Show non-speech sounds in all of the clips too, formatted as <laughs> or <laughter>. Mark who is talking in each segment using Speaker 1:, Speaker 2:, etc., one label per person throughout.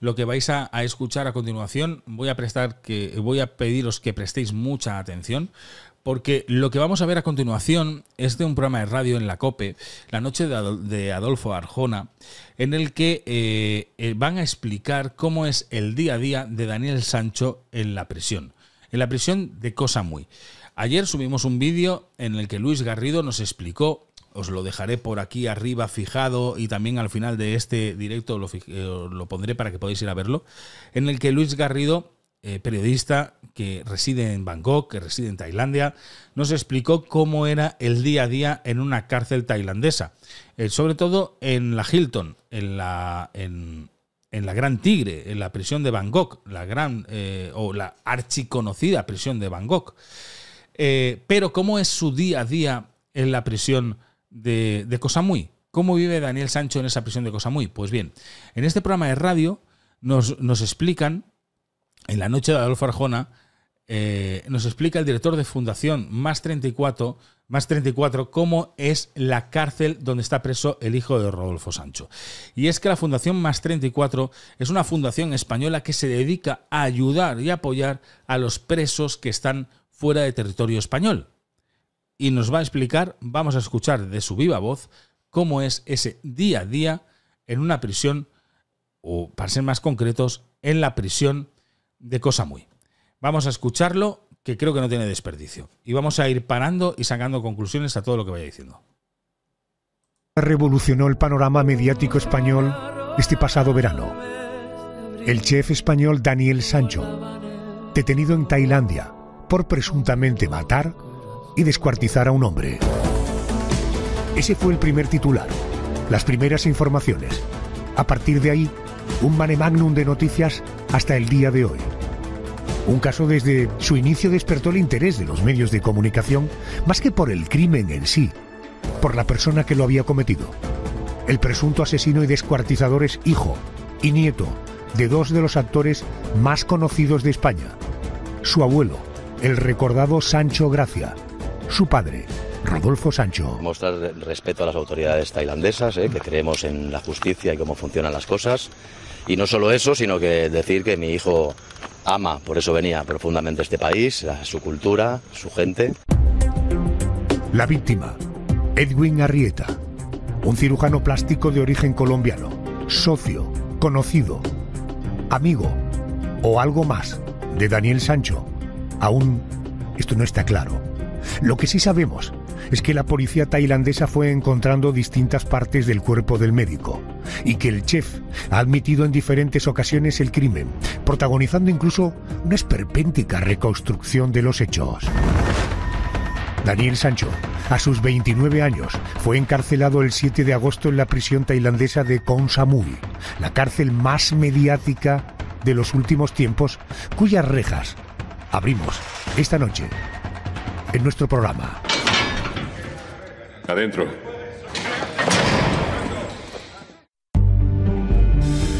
Speaker 1: lo que vais a, escuchar a continuación, voy a prestar que voy a pediros que prestéis mucha atención porque lo que vamos a ver a continuación es de un programa de radio en la COPE, La Noche de Adolfo Arjona, en el que eh, eh, van a explicar cómo es el día a día de Daniel Sancho en la prisión, en la prisión de Cosa Muy. Ayer subimos un vídeo en el que Luis Garrido nos explicó os lo dejaré por aquí arriba fijado y también al final de este directo lo, eh, lo pondré para que podáis ir a verlo, en el que Luis Garrido, eh, periodista que reside en Bangkok, que reside en Tailandia, nos explicó cómo era el día a día en una cárcel tailandesa, eh, sobre todo en la Hilton, en la, en, la Gran Tigre, en la prisión de Bangkok, la gran o la archiconocida prisión de Bangkok. pero cómo es su día a día en la prisión de, de Cosamuy. ¿Cómo vive Daniel Sancho en esa prisión de Cosamuy? Pues bien, en este programa de radio nos, nos explican, en la noche de Adolfo Arjona, eh, nos explica el director de Fundación Más 34, más 34 cómo es la cárcel donde está preso el hijo de Rodolfo Sancho. Y es que la Fundación Más 34 es una fundación española que se dedica a ayudar y apoyar a los presos que están fuera de territorio español y nos va a explicar, vamos a escuchar de su viva voz, cómo es ese día a día en una prisión, o para ser más concretos, en la prisión de Cosa Muy. Vamos a escucharlo, que creo que no tiene desperdicio. Y vamos a ir parando y sacando conclusiones a todo lo que vaya diciendo.
Speaker 2: Revolucionó el panorama mediático español este pasado verano. El chef español Daniel Sancho, detenido en Tailandia por presuntamente matar y descuartizar a un hombre. Ese fue el primer titular, las primeras informaciones. A partir de ahí, un mane magnum de noticias hasta el día de hoy. Un caso desde su inicio despertó el interés de los medios de comunicación más que por el crimen en sí, por la persona que lo había cometido. El presunto asesino y descuartizador es hijo y nieto de dos de los actores más conocidos de España. Su abuelo, el recordado Sancho Gracia, su padre, Rodolfo Sancho.
Speaker 3: Mostrar respeto a las autoridades tailandesas, eh, que creemos en la justicia y cómo funcionan las cosas. Y no solo eso, sino que decir que mi hijo ama, por eso venía profundamente a este país, a su cultura, su gente.
Speaker 2: La víctima, Edwin Arrieta, un cirujano plástico de origen colombiano, socio, conocido, amigo o algo más de Daniel Sancho. Aún esto no está claro. Lo que sí sabemos es que la policía tailandesa fue encontrando distintas partes del cuerpo del médico y que el chef ha admitido en diferentes ocasiones el crimen, protagonizando incluso una esperpéntica reconstrucción de los hechos. Daniel Sancho, a sus 29 años, fue encarcelado el 7 de agosto en la prisión tailandesa de Koh Samui, la cárcel más mediática de los últimos tiempos, cuyas rejas abrimos esta noche en nuestro programa.
Speaker 4: Adentro.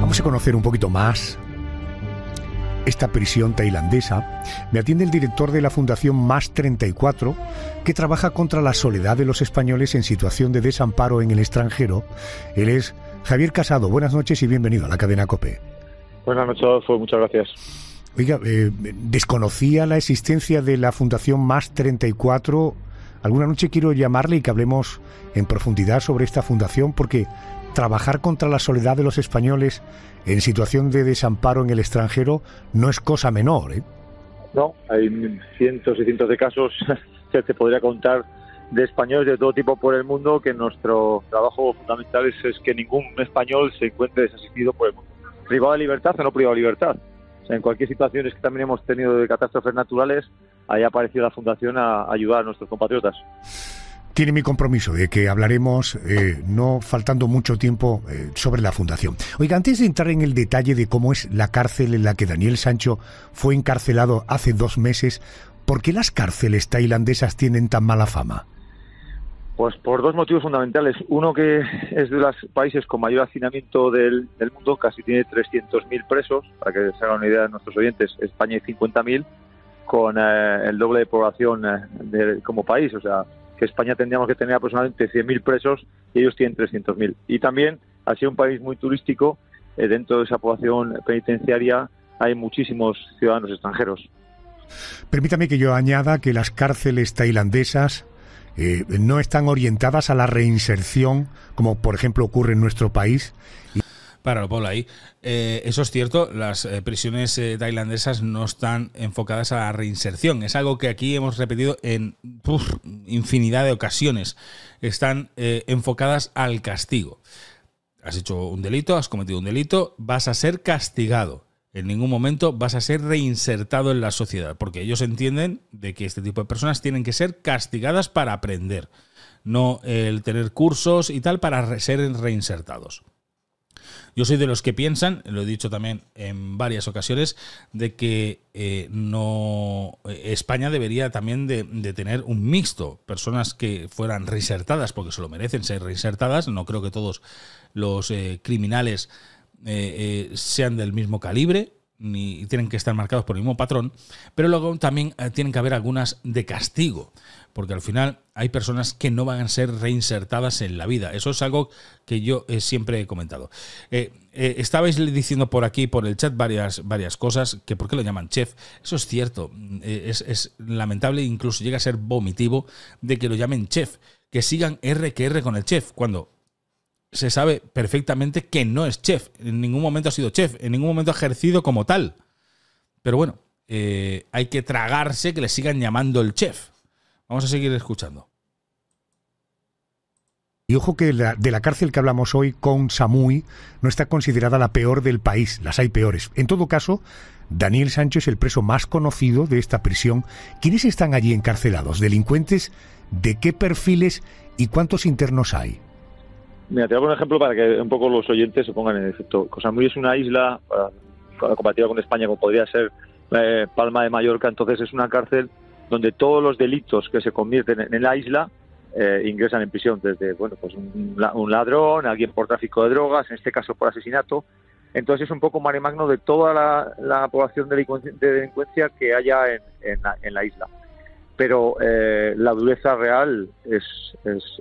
Speaker 2: Vamos a conocer un poquito más esta prisión tailandesa. Me atiende el director de la Fundación Más 34, que trabaja contra la soledad de los españoles en situación de desamparo en el extranjero. Él es Javier Casado. Buenas noches y bienvenido a la cadena COPE.
Speaker 5: Buenas noches, Adolfo. Muchas gracias.
Speaker 2: Oiga, eh, desconocía la existencia de la Fundación Más 34. Alguna noche quiero llamarle y que hablemos en profundidad sobre esta fundación porque trabajar contra la soledad de los españoles en situación de desamparo en el extranjero no es cosa menor. ¿eh?
Speaker 5: No, hay cientos y cientos de casos <laughs> que te podría contar de españoles de todo tipo por el mundo que nuestro trabajo fundamental es, que ningún español se encuentre desasistido por. Privado de libertad o no privado de libertad en cualquier situación es que también hemos tenido de catástrofes naturales, ahí ha aparecido la Fundación a ayudar a nuestros compatriotas.
Speaker 2: Tiene mi compromiso de que hablaremos, eh, no faltando mucho tiempo, eh, sobre la Fundación. Oiga, antes de entrar en el detalle de cómo es la cárcel en la que Daniel Sancho fue encarcelado hace dos meses, ¿por qué las cárceles tailandesas tienen tan mala fama?
Speaker 5: Pues por dos motivos fundamentales. Uno que es de los países con mayor hacinamiento del, mundo, casi tiene 300.000 presos, para que se hagan una idea de nuestros oyentes, España hay 50.000, con eh, el doble de población eh, como país, o sea, que España tendríamos que tener aproximadamente 100.000 presos y ellos tienen 300.000. Y también ha sido un país muy turístico dentro de esa población penitenciaria hay muchísimos ciudadanos extranjeros.
Speaker 2: Permítame que yo añada que las cárceles tailandesas eh, no están orientadas a la reinserción, como por ejemplo ocurre en nuestro país.
Speaker 1: Para lo ahí. Eh, eso es cierto, las eh, prisiones tailandesas no están enfocadas a la reinserción. Es algo que aquí hemos repetido en infinidad de ocasiones. Están enfocadas al castigo. Has hecho un delito, has cometido un delito, vas a ser castigado en ningún momento vas a ser reinsertado en la sociedad, porque ellos entienden de que este tipo de personas tienen que ser castigadas para aprender, no el tener cursos y tal para ser reinsertados. Yo soy de los que piensan, lo he dicho también en varias ocasiones, de que eh, no España debería también de, tener un mixto, personas que fueran reinsertadas, porque se lo merecen ser reinsertadas. No creo que todos los eh, criminales eh, eh, sean del mismo calibre, ni tienen que estar marcados por el mismo patrón, pero luego también eh, tienen que haber algunas de castigo, porque al final hay personas que no van a ser reinsertadas en la vida. Eso es algo que yo siempre he comentado. estabais diciendo por aquí, por el chat, varias, varias cosas, que por qué lo llaman chef. Eso es cierto, es, es lamentable, incluso llega a ser vomitivo de que lo llamen chef, que sigan R que R con el chef, cuando se sabe perfectamente que no es chef. En ningún momento ha sido chef, en ningún momento ha ejercido como tal. Pero bueno, eh, hay que tragarse que le sigan llamando el chef. Vamos a seguir escuchando.
Speaker 2: Y ojo que de la cárcel que hablamos hoy con Samui no está considerada la peor del país, las hay peores. En todo caso, Daniel Sancho es el preso más conocido de esta prisión. ¿Quiénes están allí encarcelados? ¿Delincuentes? ¿De qué perfiles y cuántos internos hay?
Speaker 5: Mira, te voy a poner un ejemplo para que un poco los oyentes se pongan en efecto. Cosa muy es una isla, comparativa con España, como podría ser eh, Palma de Mallorca, entonces es una cárcel donde todos los delitos que se convierten en la isla eh, ingresan en prisión, desde bueno, pues un, ladrón, alguien por tráfico de drogas, en este caso por asesinato. Entonces es un poco mare magno de toda la, población de delincuencia que haya en, la, isla. Pero eh, la dureza real es,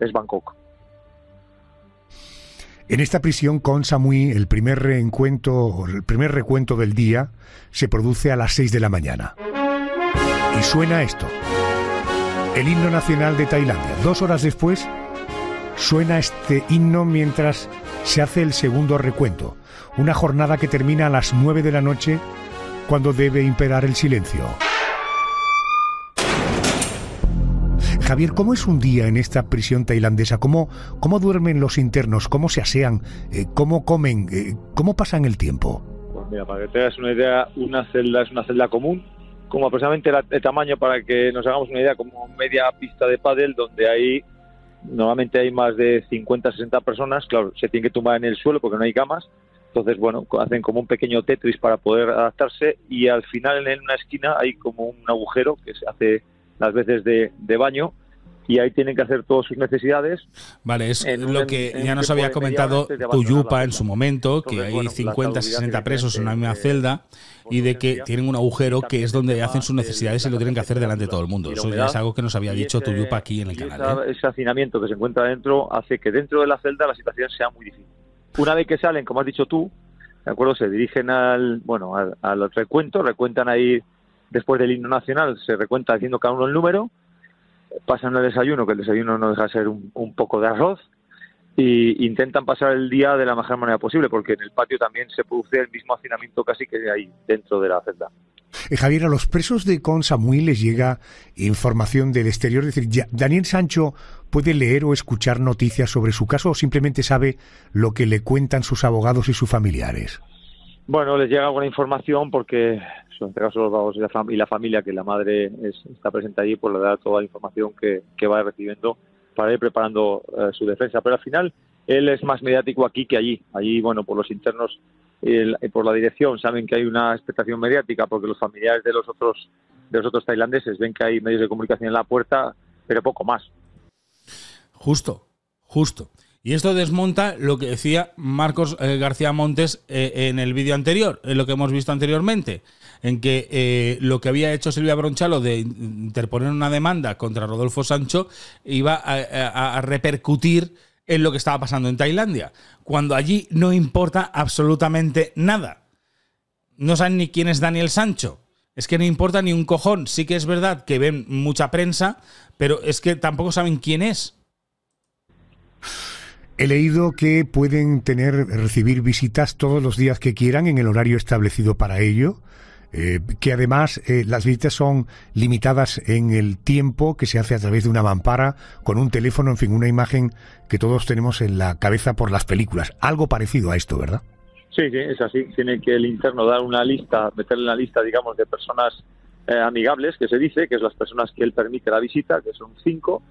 Speaker 5: es Bangkok.
Speaker 2: En esta prisión con Samui, el primer reencuentro, el primer recuento del día se produce a las 6 de la mañana. Y suena esto. El himno nacional de Tailandia. Dos horas después suena este himno mientras se hace el segundo recuento. Una jornada que termina a las 9 de la noche cuando debe imperar el silencio. Javier, ¿cómo es un día en esta prisión tailandesa? ¿Cómo, cómo duermen los internos? ¿Cómo se asean? Eh, ¿Cómo comen? Eh, ¿Cómo pasan el tiempo?
Speaker 5: Pues mira, para que te hagas una idea, una celda es una celda común, como aproximadamente el tamaño para que nos hagamos una idea, como media pista de pádel, donde hay normalmente hay más de 50, 60 personas, claro, se tienen que tumbar en el suelo porque no hay camas, entonces, bueno, hacen como un pequeño Tetris para poder adaptarse y al final en una esquina hay como un agujero que se hace las veces de, baño y ahí tienen que hacer todas sus necesidades.
Speaker 1: Vale, es lo que ya nos había comentado Tuyupa en su momento, que hay 50, 60 presos en una misma celda y de que tienen un agujero que es donde hacen sus necesidades y lo tienen que hacer delante de todo el mundo. Eso ya es algo que nos había dicho Tuyupa aquí en el canal.
Speaker 5: ¿eh? Ese hacinamiento que se encuentra dentro hace que dentro de la celda la situación sea muy difícil. Una vez que salen, como has dicho tú, ¿de acuerdo? Se dirigen al, bueno, al, al recuento, recuentan ahí después del himno nacional se recuenta haciendo cada uno el número, pasan al desayuno, que el desayuno no deja de ser un, poco de arroz, y intentan pasar el día de la mejor manera posible, porque en el patio también se produce el mismo hacinamiento casi que hay dentro de la celda.
Speaker 2: Eh, Javier, a los presos de Consamui les llega información del exterior. Decir, ¿Daniel Sancho puede leer o escuchar noticias sobre su caso o simplemente sabe lo que le cuentan sus abogados y sus familiares?
Speaker 5: Bueno, les llega alguna información porque en este caso los vagos y la, familia, que la madre está presente allí, pues le da toda la información que, va recibiendo para ir preparando eh, su defensa. Pero al final él es más mediático aquí que allí. Allí, bueno, por los internos y, por la dirección saben que hay una expectación mediática porque los familiares de los otros de los otros tailandeses ven que hay medios de comunicación en la puerta, pero poco más.
Speaker 1: Justo, justo. Y esto desmonta lo que decía Marcos eh, García Montes eh, en el vídeo anterior, en lo que hemos visto anteriormente, en que eh, lo que había hecho Silvia Bronchalo de interponer una demanda contra Rodolfo Sancho iba a, repercutir en lo que estaba pasando en Tailandia, cuando allí no importa absolutamente nada. No saben ni quién es Daniel Sancho. Es que no importa ni un cojón. Sí que es verdad que ven mucha prensa, pero es que tampoco saben quién es.
Speaker 2: He leído que pueden tener, recibir visitas todos los días que quieran en el horario establecido para ello. Eh, que además eh, las visitas son limitadas en el tiempo que se hace a través de una mampara con un teléfono, en fin, una imagen que todos tenemos en la cabeza por las películas. Algo parecido a esto, ¿verdad?
Speaker 5: Sí, sí, es así. Tiene que el interno dar una lista, meterle la lista, digamos, de personas eh, amigables, que se dice, que es las personas que él permite la visita, que son cinco,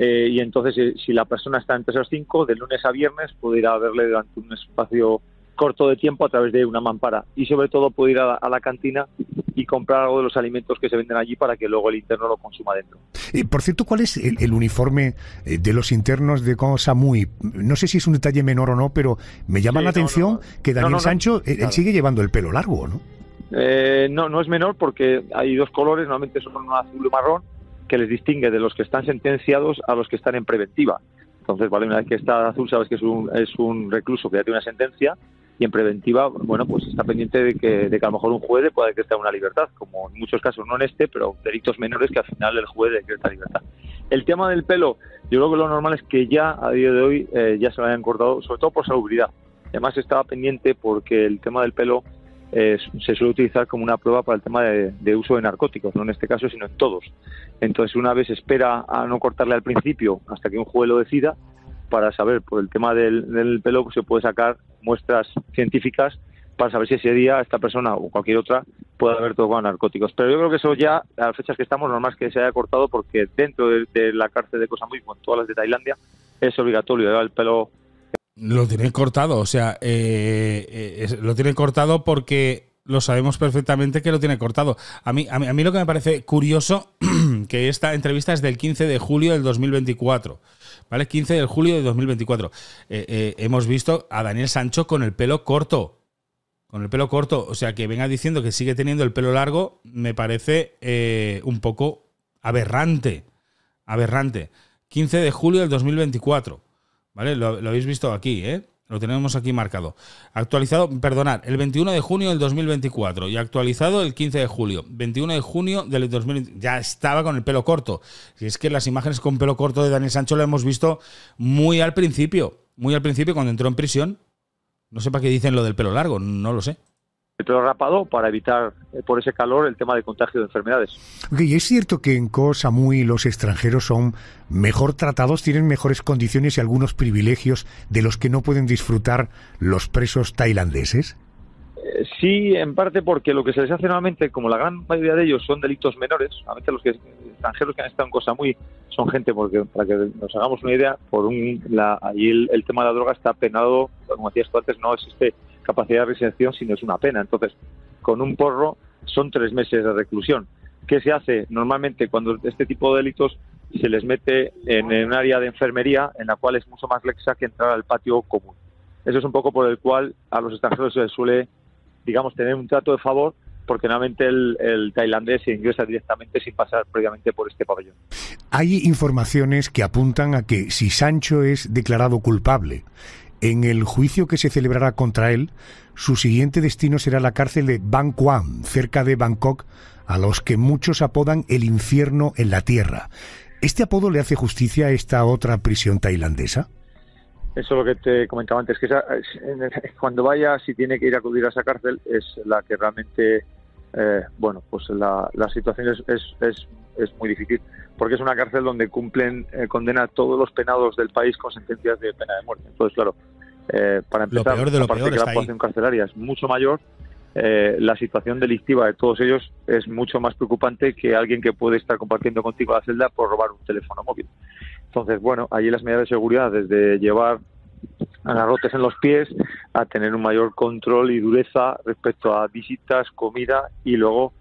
Speaker 5: y entonces si la persona está entre esos cinco, de lunes a viernes puede ir a verle durante un espacio corto de tiempo a través de una mampara. Y sobre todo puede ir a la, cantina y comprar algo de los alimentos que se venden allí para que luego el interno lo consuma dentro.
Speaker 2: Y por cierto, ¿cuál es el, uniforme eh, de los internos de cosa muy No sé si es un detalle menor o no, pero me llama la atención que Daniel Sancho, eh, sigue llevando el pelo largo, ¿no?
Speaker 5: Eh, no, no es menor porque hay dos colores, normalmente son un azul y marrón, que les distingue de los que están sentenciados a los que están en preventiva. Entonces, vale, una vez que está azul, sabes que es un, es un recluso que ya tiene una sentencia y en preventiva, bueno, pues está pendiente de que, de que a lo mejor un juez pueda decretar una libertad, como en muchos casos, no en este, pero delitos menores que al final el juez decreta libertad. El tema del pelo, yo creo que lo normal es que ya a día de hoy eh, ya se lo hayan cortado, sobre todo por salubridad. Además estaba pendiente porque el tema del pelo eh, se suele utilizar como una prueba para el tema de, uso de narcóticos, no en este caso, sino en todos. Entonces, una vez espera a no cortarle al principio hasta que un juez lo decida, para saber por el tema del, del pelo se puede sacar muestras científicas para saber si ese día esta persona o cualquier otra puede haber tocado narcóticos. Pero yo creo que eso ya, a las fechas que estamos, normal es que se haya cortado porque dentro de, la cárcel de Cosa Muy, con todas las de Tailandia, es obligatorio llevar el pelo.
Speaker 1: Lo tienen cortado, o sea, eh, eh, lo tienen cortado porque lo sabemos perfectamente que lo tiene cortado. A mí, a mí, a mí lo que me parece curioso, <clears throat> que esta entrevista es del 15 de julio del 2024. ¿vale? 15 de julio de 2024. Eh, eh, hemos visto a Daniel Sancho con el pelo corto. Con el pelo corto. O sea, que venga diciendo que sigue teniendo el pelo largo, me parece un poco aberrante. Aberrante. 15 de julio del 2024. ¿Vale? Lo, habéis visto aquí, ¿eh? Lo tenemos aquí marcado. Actualizado, perdonad, el 21 de junio del 2024 y actualizado el 15 de julio. 21 de junio del 2024. Ya estaba con el pelo corto. Y es que las imágenes con pelo corto de Daniel Sancho lo hemos visto muy al principio. Muy al principio cuando entró en prisión. No sé para qué dicen lo del pelo largo, no lo sé
Speaker 5: el pelo rapado para evitar eh, por ese calor el tema de contagio de enfermedades.
Speaker 2: y es cierto que en Koh Samui los extranjeros son mejor tratados, tienen mejores condiciones y algunos privilegios de los que no pueden disfrutar los presos tailandeses.
Speaker 5: Eh, sí, en parte porque lo que se les hace normalmente, como la gran mayoría de ellos son delitos menores, normalmente los que, extranjeros que han estado en Koh Samui son gente, porque para que nos hagamos una idea, por un, la, allí el, el tema de la droga está penado, como decías tú antes, no existe capacidad de residencia, sino es una pena. Entonces, con un porro son tres meses de reclusión. ¿Qué se hace? Normalmente cuando este tipo de delitos se les mete en un área de enfermería en la cual es mucho más lexa que entrar al patio común. Eso es un poco por el cual a los extranjeros se les suele, digamos, tener un trato de favor porque normalmente el, el, tailandés se ingresa directamente sin pasar previamente por este pabellón.
Speaker 2: Hay informaciones que apuntan a que si Sancho es declarado culpable en el juicio que se celebrará contra él, su siguiente destino será la cárcel de Ban Quang, cerca de Bangkok, a los que muchos apodan el infierno en la tierra. ¿Este apodo le hace justicia a esta otra prisión tailandesa?
Speaker 5: Eso es lo que te comentaba antes, que cuando vaya, si tiene que ir a acudir a esa cárcel, es la que realmente, eh, bueno, pues la, situación es, es, muy difícil, porque es una cárcel donde cumplen eh, condena a todos los penados del país con sentencias de pena de muerte. Entonces, claro, eh, para empezar,
Speaker 1: lo de que
Speaker 5: la población carcelaria es mucho mayor, eh, la situación delictiva de todos ellos es mucho más preocupante que alguien que puede estar compartiendo contigo la celda por robar un teléfono móvil. Entonces, bueno, allí las medidas de seguridad, desde llevar agarrotes en los pies a tener un mayor control y dureza respecto a visitas, comida y luego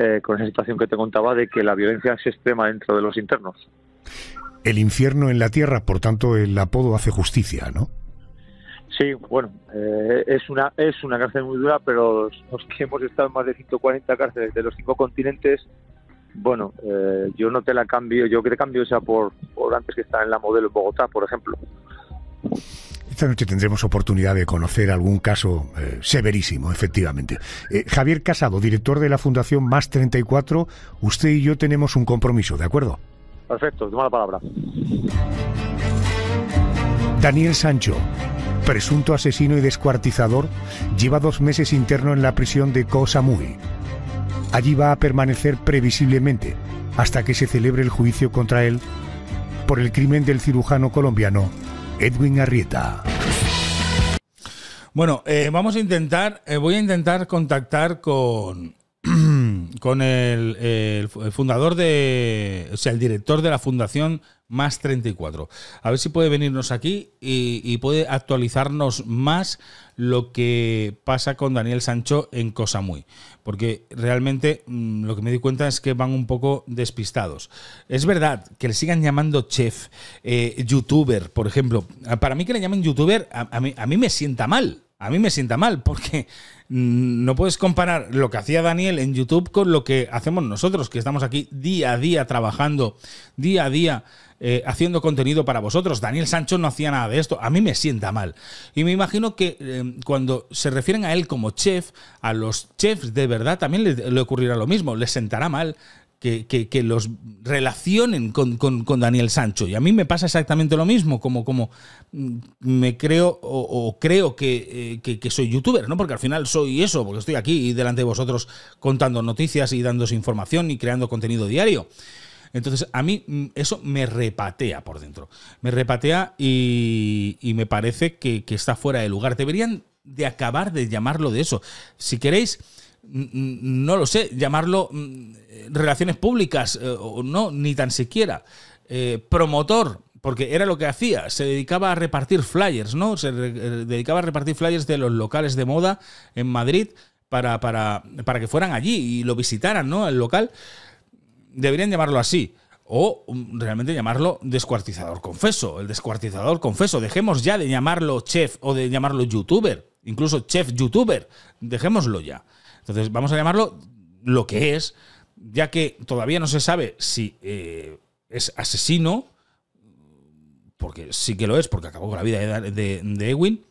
Speaker 5: eh, con esa situación que te contaba de que la violencia es extrema dentro de los internos.
Speaker 2: El infierno en la tierra, por tanto, el apodo hace justicia, ¿no?
Speaker 5: Sí, bueno, eh, es una es una cárcel muy dura, pero los que hemos estado en más de 140 cárceles de los cinco continentes, bueno, eh, yo no te la cambio, yo que te cambio esa por, por antes que está en la modelo en Bogotá, por ejemplo.
Speaker 2: Esta noche tendremos oportunidad de conocer algún caso eh, severísimo, efectivamente. Eh, Javier Casado, director de la Fundación Más 34, usted y yo tenemos un compromiso, ¿de acuerdo?
Speaker 5: Perfecto, toma la palabra.
Speaker 2: Daniel Sancho, presunto asesino y descuartizador, lleva dos meses interno en la prisión de Koh Samui. Allí va a permanecer previsiblemente hasta que se celebre el juicio contra él por el crimen del cirujano colombiano Edwin Arrieta.
Speaker 1: Bueno, eh, vamos a intentar, eh, voy a intentar contactar con, con el, fundador de, o sea, el director de la Fundación Más 34. A ver si puede venirnos aquí y, puede actualizarnos más lo que pasa con Daniel Sancho en Cosa Muy. Porque realmente mm, lo que me di cuenta es que van un poco despistados. Es verdad que le sigan llamando chef, eh, youtuber, por ejemplo. Para mí que le llamen youtuber, a, mí, a mí me sienta mal. A mí me sienta mal porque no puedes comparar lo que hacía Daniel en YouTube con lo que hacemos nosotros, que estamos aquí día a día trabajando, día a día eh, haciendo contenido para vosotros. Daniel Sancho no hacía nada de esto. A mí me sienta mal. Y me imagino que eh, cuando se refieren a él como chef, a los chefs de verdad también le, le ocurrirá lo mismo. Les sentará mal que, que, que, los relacionen con, con, Daniel Sancho. Y a mí me pasa exactamente lo mismo, como, como mm, me creo o, creo que, eh, que, soy youtuber, ¿no? Porque al final soy eso, porque estoy aquí delante de vosotros contando noticias y dándos información y creando contenido diario. Entonces, a mí mm, eso me repatea por dentro. Me repatea y, y me parece que, que está fuera de lugar. Deberían de acabar de llamarlo de eso. Si queréis no lo sé, llamarlo relaciones públicas eh, o no, ni tan siquiera. Eh, promotor, porque era lo que hacía, se dedicaba a repartir flyers, ¿no? Se dedicaba a repartir flyers de los locales de moda en Madrid para, para, para que fueran allí y lo visitaran, ¿no? El local. Deberían llamarlo así. O realmente llamarlo descuartizador confeso. El descuartizador confeso. Dejemos ya de llamarlo chef o de llamarlo youtuber. Incluso chef youtuber. Dejémoslo ya. Entonces vamos a llamarlo lo que es, ya que todavía no se sabe si eh, es asesino, porque sí que lo es, porque acabó con la vida de, de, de Ewin,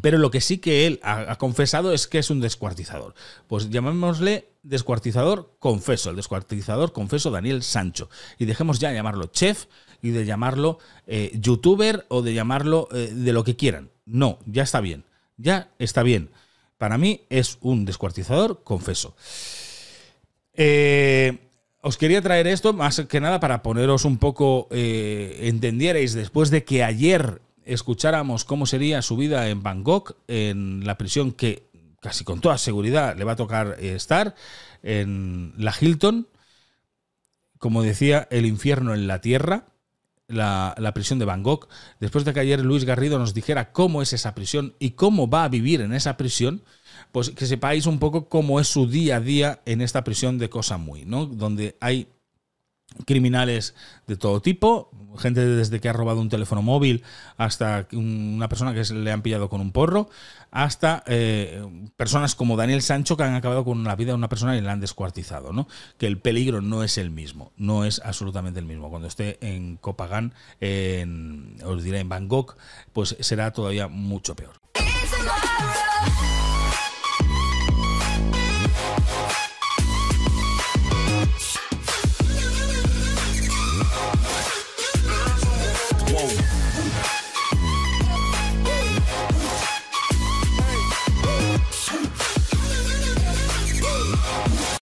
Speaker 1: pero lo que sí que él ha, confesado es que es un descuartizador. Pues llamémosle descuartizador confeso, el descuartizador confeso Daniel Sancho. Y dejemos ya llamarlo chef y de llamarlo eh, youtuber o de llamarlo eh, de lo que quieran. No, ya está bien. Ya está bien. Para mí es un descuartizador confeso. Eh, os quería traer esto más que nada para poneros un poco, eh, entendierais, después de que ayer escucháramos cómo sería su vida en Bangkok, en la prisión que casi con toda seguridad le va a tocar estar, en la Hilton, como decía, el infierno en la tierra, la, prisión de Bangkok, después de que ayer Luis Garrido nos dijera cómo es esa prisión y cómo va a vivir en esa prisión, pues que sepáis un poco cómo es su día a día en esta prisión de Cosa Muy, ¿no? Donde hay criminales de todo tipo, gente desde que ha robado un teléfono móvil hasta una persona que le han pillado con un porro, hasta eh, personas como Daniel Sancho que han acabado con la vida de una persona y la han descuartizado, ¿no? Que el peligro no es el mismo, no es absolutamente el mismo. Cuando esté en Copagán, en, os diré en Bangkok, pues será todavía mucho peor.